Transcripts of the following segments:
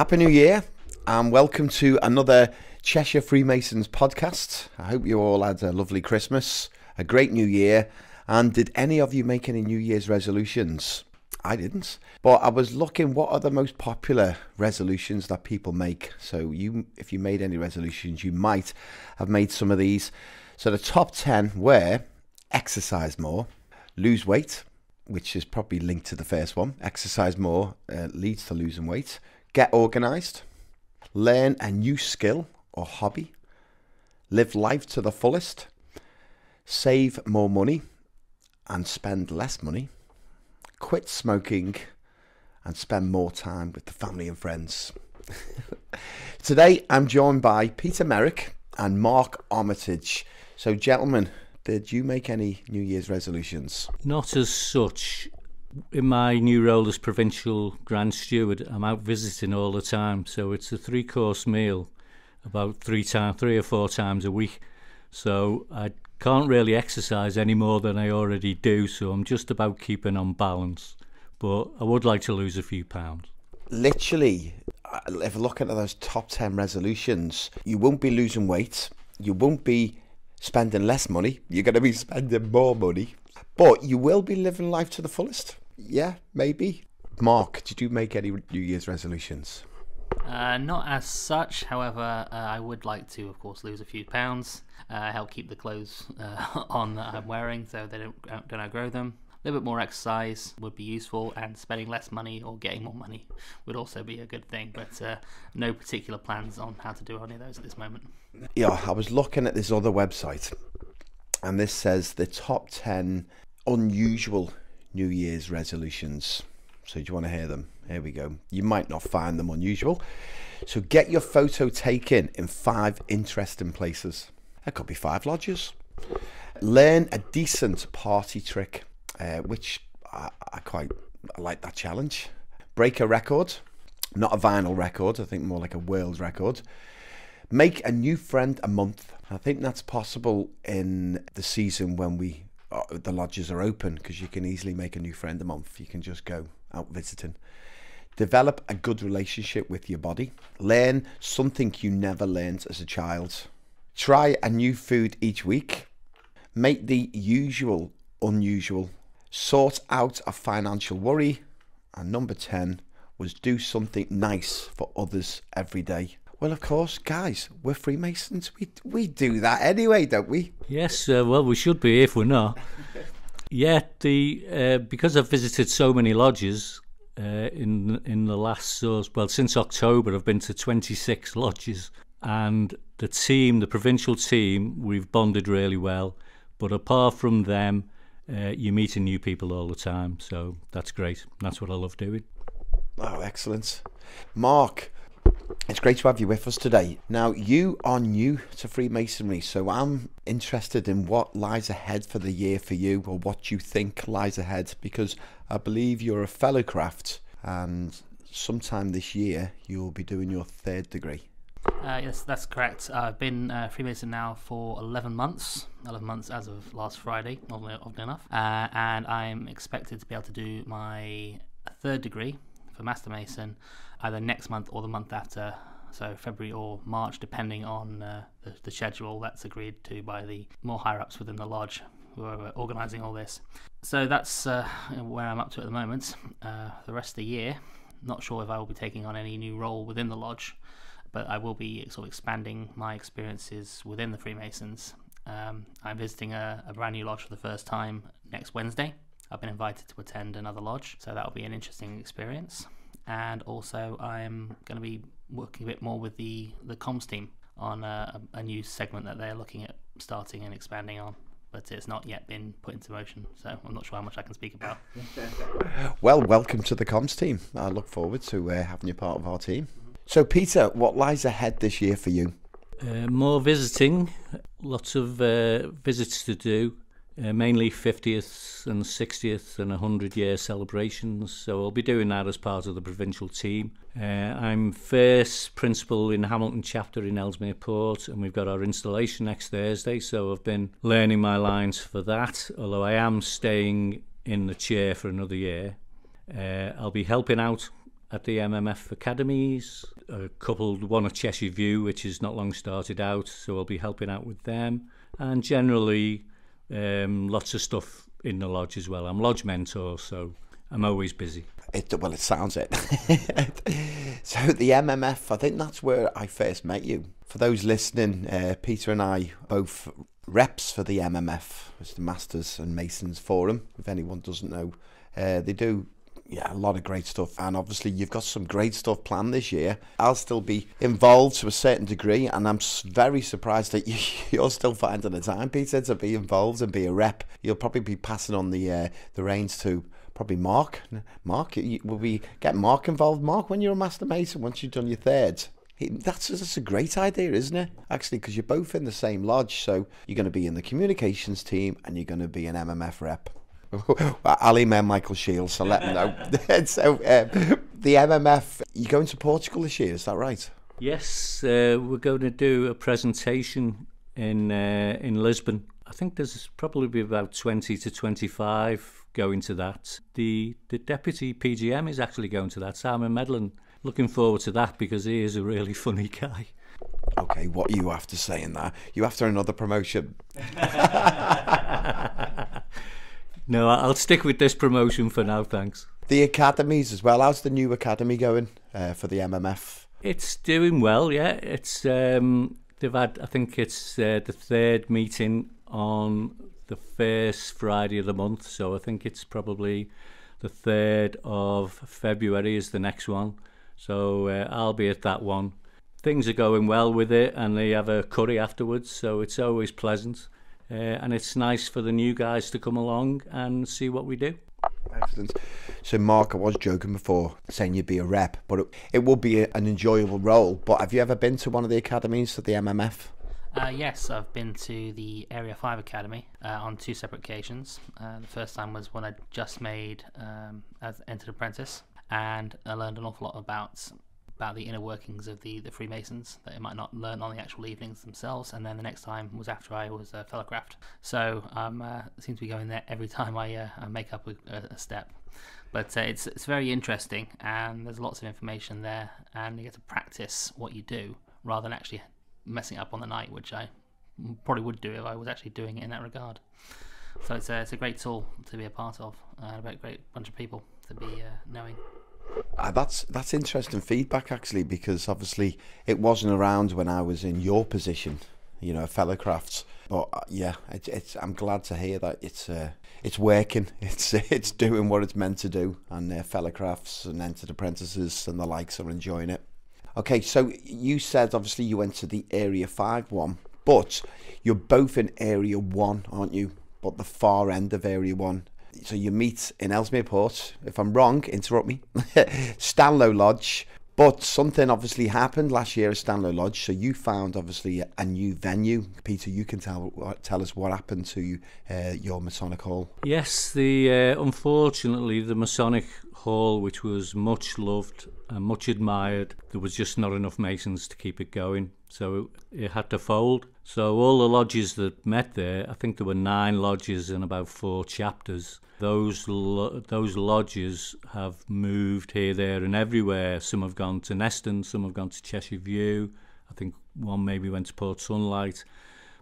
Happy New Year and welcome to another Cheshire Freemasons podcast. I hope you all had a lovely Christmas, a great New Year, and did any of you make any New Year's resolutions? I didn't, but I was looking what are the most popular resolutions that people make. So you, if you made any resolutions, you might have made some of these. So the top ten were exercise more, lose weight, which is probably linked to the first one. Exercise more uh, leads to losing weight. Get organised, learn a new skill or hobby, live life to the fullest, save more money and spend less money, quit smoking and spend more time with the family and friends. Today I'm joined by Peter Merrick and Mark Armitage. So, gentlemen, did you make any New Year's resolutions? Not as such. In my new role as provincial grand steward, I'm out visiting all the time, so it's a three-course meal, about three times, three or four times a week. So I can't really exercise any more than I already do, so I'm just about keeping on balance. But I would like to lose a few pounds. Literally, uh, if looking at those top 10 resolutions, you won't be losing weight, you won't be spending less money, you're going to be spending more money, but you will be living life to the fullest. Yeah, maybe. Mark, did you make any New Year's resolutions? Uh, not as such. However, uh, I would like to, of course, lose a few pounds. Uh, help keep the clothes uh, on that I'm wearing so they don't don't outgrow them. A little bit more exercise would be useful, and spending less money or getting more money would also be a good thing. But uh, no particular plans on how to do any of those at this moment. Yeah, I was looking at this other website, and this says the top ten unusual New Year's resolutions. So, do you want to hear them? Here we go. You might not find them unusual. So, get your photo taken in five interesting places. That could be five lodges. Learn a decent party trick, uh, which I, I quite I like that challenge. Break a record, not a vinyl record, I think more like a world record. Make a new friend a month. I think that's possible in the season when we Uh, the lodges are open because you can easily make a new friend a month. You can just go out visiting. Develop a good relationship with your body. Learn something you never learned as a child. Try a new food each week. Make the usual unusual. Sort out a financial worry. And number 10 was do something nice for others every day. Well, of course, guys, we're Freemasons. We we do that anyway, don't we? Yes, uh, well, we should be if we're not. yeah, the uh, because I've visited so many lodges uh, in in the last well since October, I've been to 26 lodges, and the team, the provincial team, we've bonded really well. But apart from them, uh, you're meeting new people all the time, so that's great. That's what I love doing. Oh, excellent, Mark. It's great to have you with us today. Now, you are new to Freemasonry, so I'm interested in what lies ahead for the year for you, or what you think lies ahead, because I believe you're a fellow craft, and sometime this year you'll be doing your third degree. Uh, yes, that's correct. I've been uh, Freemason now for 11 months, 11 months as of last Friday, oddly, oddly enough, uh, and I'm expected to be able to do my third degree for Master Mason either next month or the month after, so February or March, depending on uh, the, the, schedule that's agreed to by the more higher ups within the lodge who are organising all this. So that's uh, where I'm up to at the moment. Uh, the rest of the year, not sure if I will be taking on any new role within the lodge, but I will be sort of expanding my experiences within the Freemasons. Um, I'm visiting a, a brand new lodge for the first time next Wednesday. I've been invited to attend another lodge, so that'll be an interesting experience and also I'm going to be working a bit more with the the comms team on a, a new segment that they're looking at starting and expanding on but it's not yet been put into motion, so I'm not sure how much I can speak about. well, welcome to the comms team. I look forward to uh, having you part of our team. So, Peter, what lies ahead this year for you? Uh, more visiting, lots of uh, visits to do, uh, mainly 50th and 60th and 100 year celebrations. So I'll be doing that as part of the provincial team. Uh, I'm first principal in Hamilton chapter in Ellesmere Port, and we've got our installation next Thursday. So I've been learning my lines for that, although I am staying in the chair for another year. Uh, I'll be helping out at the MMF academies. A couple, one at Cheshire View, which is not long started out, so I'll be helping out with them. And generally, um, lots of stuff in the lodge as well. I'm lodge mentor, so I'm always busy. It, well, it sounds it. so the MMF, I think that's where I first met you. For those listening, uh, Peter and I both reps for the MMF, it's the Masters and Masons Forum. If anyone doesn't know, uh, they do yeah, a lot of great stuff. And obviously, you've got some great stuff planned this year. I'll still be involved to a certain degree, and I'm very surprised that you, you're still finding the time, Peter, to be involved and be a rep. You'll probably be passing on the uh, the reins to probably Mark. Mark, will we get Mark involved? Mark, when you're a master mason, once you've done your third, that's that's a great idea, isn't it? Actually, because you're both in the same lodge, so you're going to be in the communications team and you're going to be an MMF rep. I'll email Michael Shields, so let him know. so, uh, the MMF, you're going to Portugal this year, is that right? Yes, uh, we're going to do a presentation in uh, in Lisbon. I think there's probably be about 20 to 25 going to that. The the deputy PGM is actually going to that, Simon Medlin. Looking forward to that because he is a really funny guy. Okay, what are you after saying say in that? You after another promotion? No, I'll stick with this promotion for now, thanks. The academies as well. How's the new academy going uh, for the MMF? It's doing well, yeah. It's um, they've had, I think it's uh, the third meeting on the first Friday of the month, so I think it's probably the third of February is the next one. So uh, I'll be at that one. Things are going well with it, and they have a curry afterwards, so it's always pleasant. Uh, and it's nice for the new guys to come along and see what we do. Excellent. So, Mark, I was joking before saying you'd be a rep, but it, it would be a, an enjoyable role. But have you ever been to one of the academies at the MMF? Uh, yes, I've been to the Area 5 Academy uh, on two separate occasions. Uh, the first time was when I just made um, as entered apprentice, and I learned an awful lot about about the inner workings of the, the Freemasons that they might not learn on the actual evenings themselves. And then the next time was after I was uh, fellowcraft. So um, uh, seem to be going there every time I, uh, I make up a, a step. But uh, it's it's very interesting, and there's lots of information there, and you get to practice what you do rather than actually messing up on the night, which I probably would do if I was actually doing it in that regard. So it's a, it's a great tool to be a part of, and a great bunch of people to be uh, knowing. Uh, that's that's interesting feedback actually because obviously it wasn't around when I was in your position, you know, fellow crafts. But uh, yeah, it's, it's I'm glad to hear that it's uh, it's working. It's it's doing what it's meant to do, and uh, fellow crafts and entered apprentices and the likes are enjoying it. Okay, so you said obviously you went to the Area Five one, but you're both in Area One, aren't you? But the far end of Area One so you meet in Ellesmere Port. If I'm wrong, interrupt me. Stanlow Lodge. But something obviously happened last year at Stanlow Lodge. So you found obviously a new venue. Peter, you can tell tell us what happened to uh, your Masonic Hall. Yes, the uh, unfortunately the Masonic Hall, which was much loved and much admired, there was just not enough Masons to keep it going. So it had to fold. So all the lodges that met there, I think there were nine lodges and about four chapters. Those lo- those lodges have moved here, there, and everywhere. Some have gone to Neston, some have gone to Cheshire View. I think one maybe went to Port Sunlight.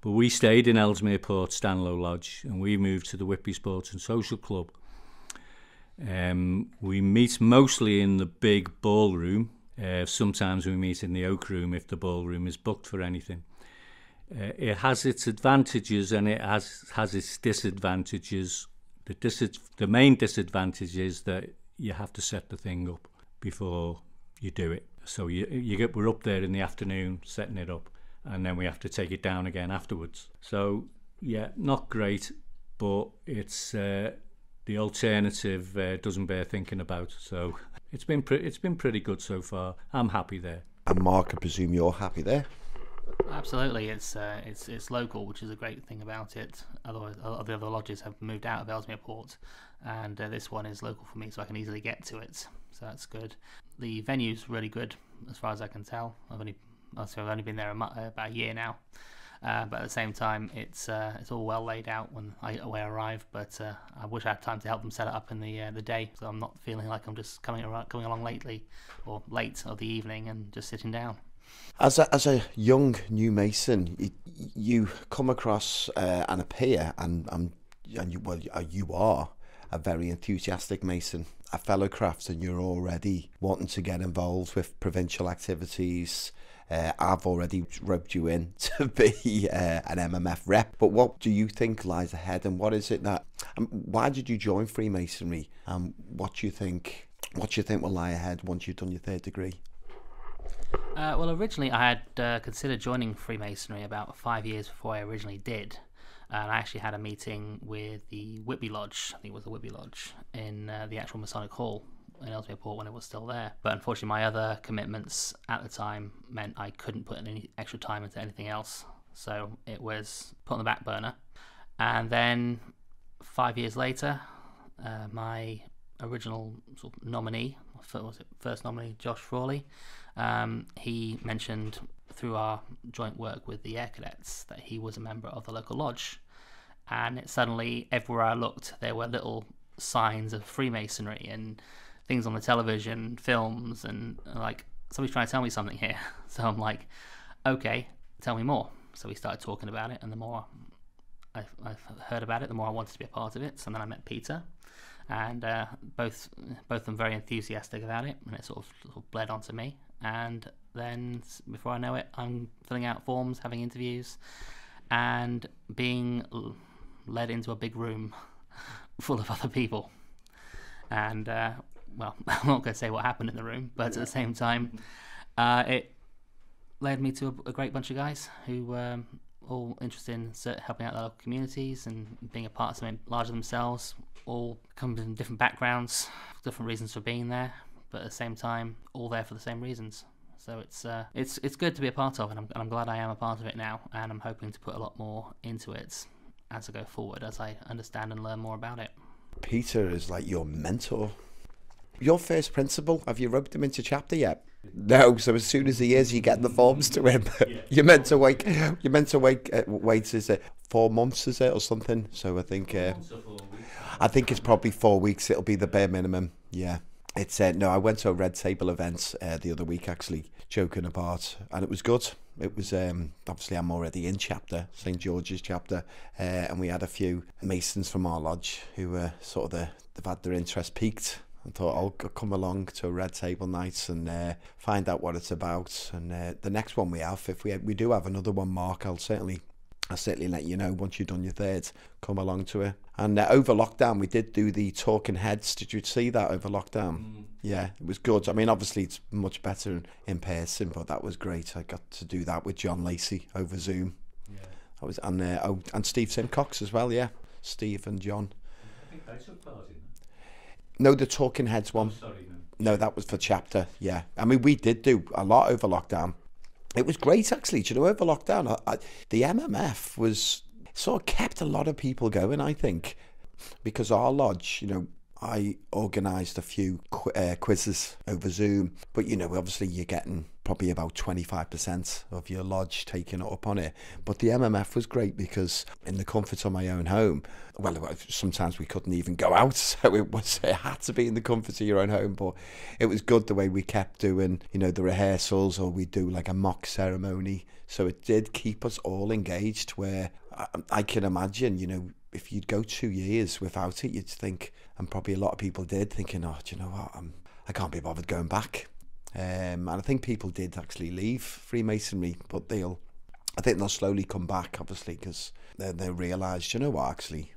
But we stayed in Ellesmere Port Stanlow Lodge, and we moved to the Whitby Sports and Social Club. Um, we meet mostly in the big ballroom, uh, sometimes we meet in the Oak Room if the ballroom is booked for anything. Uh, it has its advantages and it has has its disadvantages. The dis- the main disadvantage is that you have to set the thing up before you do it. So you you get we're up there in the afternoon setting it up, and then we have to take it down again afterwards. So yeah, not great, but it's uh, the alternative uh, doesn't bear thinking about. So it's been pre- it's been pretty good so far. I'm happy there. And Mark, I presume you're happy there. Absolutely, it's uh, it's it's local, which is a great thing about it. Otherwise, a lot of the other lodges have moved out of Ellesmere Port, and uh, this one is local for me, so I can easily get to it. So that's good. The venue's really good, as far as I can tell. I've only I've only been there a, about a year now, Uh, but at the same time, it's uh, it's all well laid out when I, when I arrive. But uh, I wish I had time to help them set it up in the uh, the day, so I'm not feeling like I'm just coming around, coming along lately or late of the evening and just sitting down. As a, as a young new mason, you, you come across uh, and appear, and, and, and you, well, you are a very enthusiastic mason, a fellow crafts, and you're already wanting to get involved with provincial activities. Uh, I've already roped you in to be uh, an MMF rep, but what do you think lies ahead, and what is it that? Um, why did you join Freemasonry? And um, what do you think? What do you think will lie ahead once you've done your third degree? Uh, well, originally I had uh, considered joining Freemasonry about five years before I originally did. And I actually had a meeting with the Whitby Lodge, I think it was the Whitby Lodge, in uh, the actual Masonic Hall in Ellesmere Port when it was still there. But unfortunately, my other commitments at the time meant I couldn't put any extra time into anything else. So it was put on the back burner. And then five years later, uh, my original sort of nominee, first nominee, Josh Frawley, um, he mentioned through our joint work with the Air Cadets that he was a member of the local lodge. And it, suddenly, everywhere I looked, there were little signs of Freemasonry and things on the television, films, and like somebody's trying to tell me something here. So I'm like, okay, tell me more. So we started talking about it, and the more I, I heard about it, the more I wanted to be a part of it. So then I met Peter, and uh, both both of them very enthusiastic about it, and it sort of, sort of bled onto me and then before I know it, I'm filling out forms, having interviews, and being led into a big room full of other people. And uh, well, I'm not going to say what happened in the room, but at the same time, uh, it led me to a, a, great bunch of guys who were um, all interested in helping out their local communities and being a part of something larger themselves. All come from different backgrounds, different reasons for being there, but at the same time, all there for the same reasons. So it's uh, it's it's good to be a part of, and I'm, and I'm glad I am a part of it now, and I'm hoping to put a lot more into it as I go forward, as I understand and learn more about it. Peter is like your mentor. Your first principal, have you roped him into chapter yet? No, so as soon as he is, you get the forms to him. you're meant to wait. You're meant to wait. Uh, wait, is it four months? Is it or something? So I think. Uh, I think it's probably four weeks. It'll be the bare minimum. Yeah. It's uh, no, I went to a red table event uh, the other week actually, joking apart, and it was good. It was um, obviously I'm already in chapter St George's chapter, uh, and we had a few masons from our lodge who were sort of the, they've had their interest piqued. I thought I'll come along to a red table night and uh, find out what it's about. And uh, the next one we have, if we we do have another one, Mark, I'll certainly I'll certainly let you know once you've done your third. Come along to it. And uh, over lockdown, we did do the talking heads. Did you see that over lockdown? Mm. Yeah, it was good. I mean, obviously it's much better in person, but that was great. I got to do that with John Lacey over Zoom. Yeah. I was and uh, oh, and Steve Simcox as well. Yeah, Steve and John. I think they took part in. No, the talking heads one. Oh, sorry, no. No, that was for chapter. Yeah, I mean we did do a lot over lockdown. It was great actually. Do you know over lockdown, I, I, the MMF was sort of kept a lot of people going. I think because our lodge, you know, I organised a few qu- uh, quizzes over Zoom, but you know, obviously you're getting probably about 25% of your lodge taking up on it. But the MMF was great because in the comfort of my own home, well, sometimes we couldn't even go out, so it was it had to be in the comfort of your own home. But it was good the way we kept doing, you know, the rehearsals or we do like a mock ceremony. So it did keep us all engaged. Where I, I can imagine, you know, if you'd go two years without it, you'd think, and probably a lot of people did, thinking, oh, do you know what, I'm, I can't be bothered going back. Um, and I think people did actually leave Freemasonry, but they'll, I think they'll slowly come back, obviously, because they they realise, you know what, actually,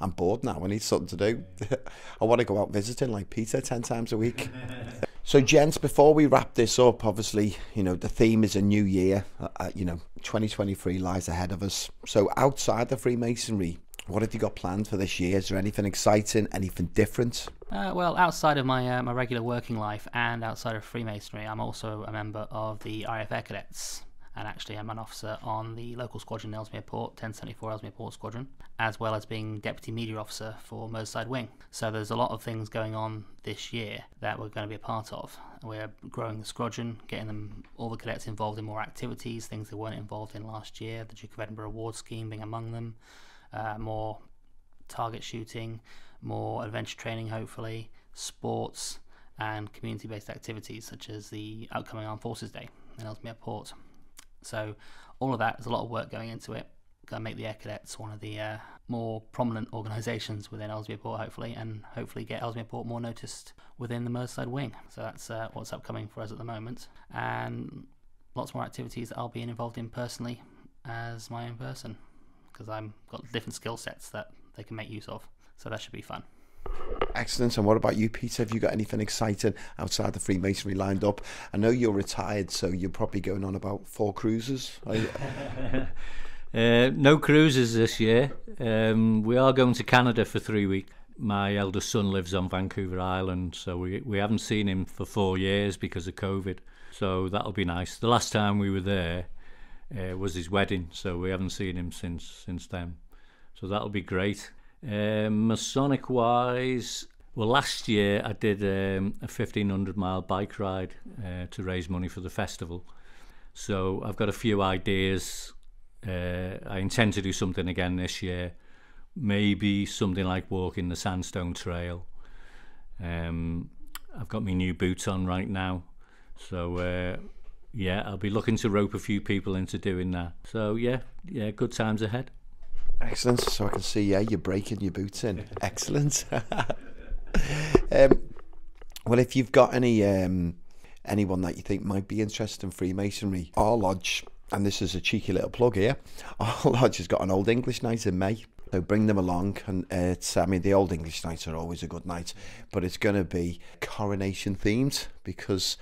I'm bored now. I need something to do. I want to go out visiting like Peter ten times a week. so, gents, before we wrap this up, obviously, you know the theme is a new year. Uh, uh you know, 2023 lies ahead of us. So, outside the Freemasonry, what have you got planned for this year? Is there anything exciting, anything different? Uh, well, outside of my uh, my regular working life and outside of Freemasonry, I'm also a member of the RAF Air Cadets, and actually I'm an officer on the local squadron in Ellesmere Port, 1074 Ellesmere Port Squadron, as well as being deputy media officer for Merseyside Wing. So there's a lot of things going on this year that we're going to be a part of. We're growing the squadron, getting them all the cadets involved in more activities, things they weren't involved in last year. The Duke of Edinburgh Award Scheme being among them, uh, more target shooting, more adventure training, hopefully, sports, and community based activities such as the upcoming Armed Forces Day in Ellesmere Port. So, all of that, there's a lot of work going into it. Going to make the Air Cadets one of the uh, more prominent organisations within Ellesmere Port, hopefully, and hopefully get Ellesmere Port more noticed within the Merseyside wing. So, that's uh, what's upcoming for us at the moment. And lots more activities that I'll be involved in personally as my own person because I've got different skill sets that they can make use of. So, that should be fun. Excellent. And what about you, Peter? Have you got anything exciting outside the Freemasonry lined up? I know you're retired, so you're probably going on about four cruises. uh, no cruises this year. Um, we are going to Canada for three weeks. My eldest son lives on Vancouver Island, so we we haven't seen him for four years because of COVID. So that'll be nice. The last time we were there uh, was his wedding, so we haven't seen him since since then. So that'll be great. Um, Masonic wise, well, last year I did um, a 1500 mile bike ride uh, to raise money for the festival. So I've got a few ideas. Uh, I intend to do something again this year. Maybe something like walking the Sandstone Trail. Um, I've got my new boots on right now. So uh, yeah, I'll be looking to rope a few people into doing that. So yeah, yeah, good times ahead. Excellent. So I can see, yeah, you're breaking your boots in. Excellent. um, well, if you've got any um, anyone that you think might be interested in Freemasonry, our lodge, and this is a cheeky little plug here, our lodge has got an Old English night in May. So bring them along, and it's. I mean, the Old English nights are always a good night, but it's going to be coronation themed because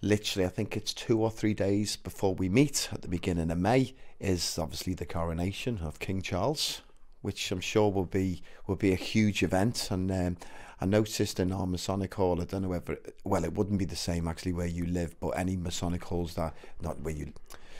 literally, I think it's two or three days before we meet at the beginning of May is obviously the coronation of King Charles, which I'm sure will be will be a huge event. And um, I noticed in our Masonic Hall, I don't know whether well, it wouldn't be the same actually where you live, but any Masonic halls that not where you,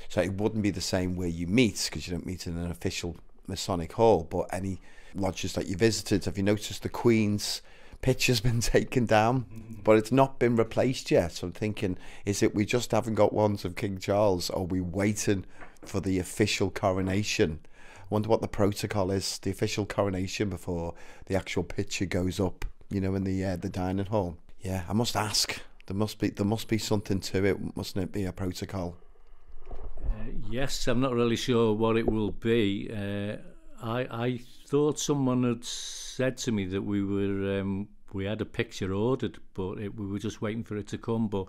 so it wouldn't be the same where you meet because you don't meet in an official Masonic Hall, but any lodges that you visited, have you noticed the Queen's picture's been taken down, but it's not been replaced yet. So I'm thinking, is it we just haven't got ones of King Charles, or are we waiting for the official coronation? I wonder what the protocol is, the official coronation before the actual picture goes up, you know, in the uh, the dining hall. Yeah, I must ask. There must be there must be something to it, mustn't it? Be a protocol. Uh, yes, I'm not really sure what it will be. Uh, I I thought someone had said to me that we were um, we had a picture ordered, but it, we were just waiting for it to come. But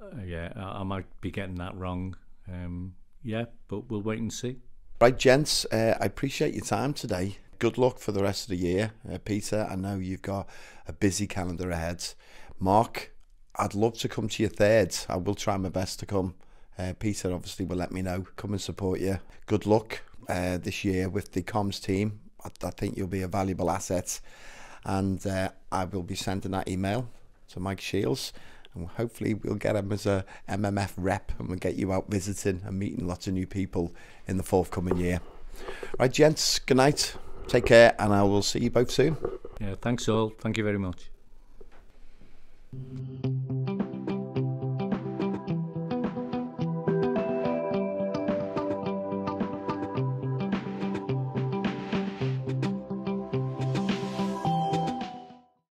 uh, yeah, I, I, might be getting that wrong. Um, yeah, but we'll wait and see. Right, gents, uh, I appreciate your time today. Good luck for the rest of the year, uh, Peter. I know you've got a busy calendar ahead. Mark, I'd love to come to your third. I will try my best to come. Uh, Peter obviously will let me know. Come and support you. Good luck uh, this year with the comms team. I, I, think you'll be a valuable asset. And uh, I will be sending that email to Mike Shields. And hopefully we'll get him as a MMF rep and we'll get you out visiting and meeting lots of new people in the forthcoming year. Right, gents, good night. Take care, and I will see you both soon. Yeah, thanks all. Thank you very much.